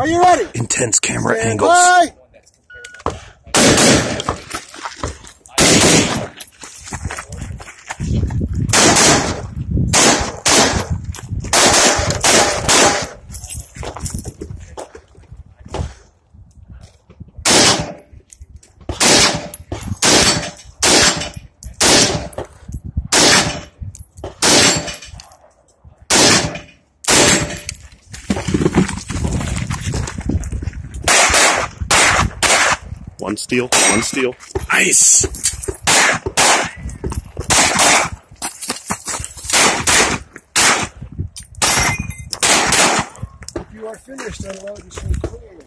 Are you ready? Intense camera Stand angles. by. One steel, one steel. Nice. You are finished. Unload and swing clear.